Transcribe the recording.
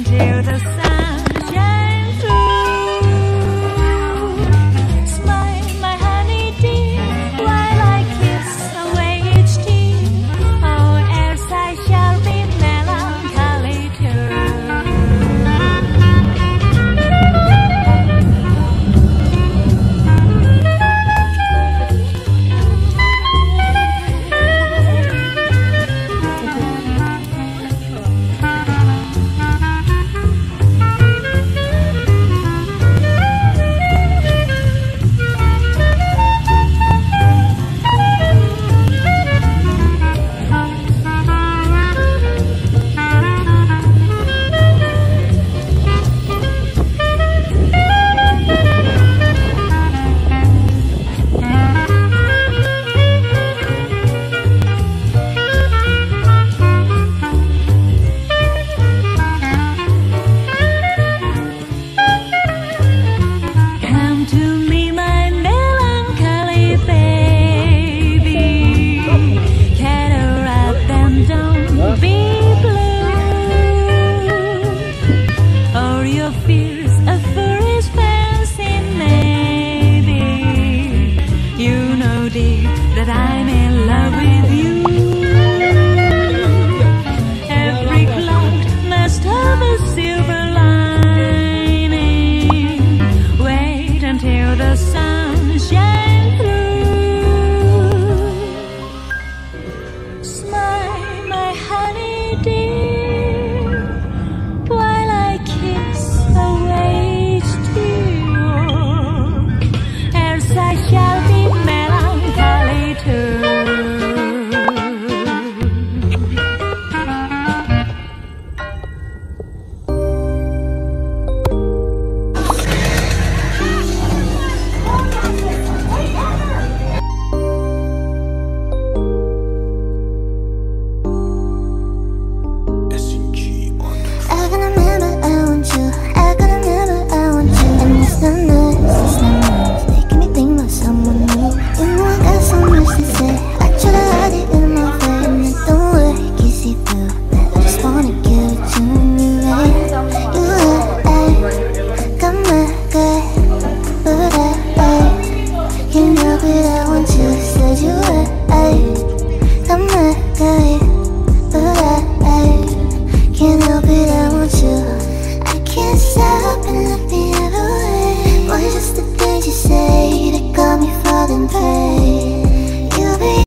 Into the sun.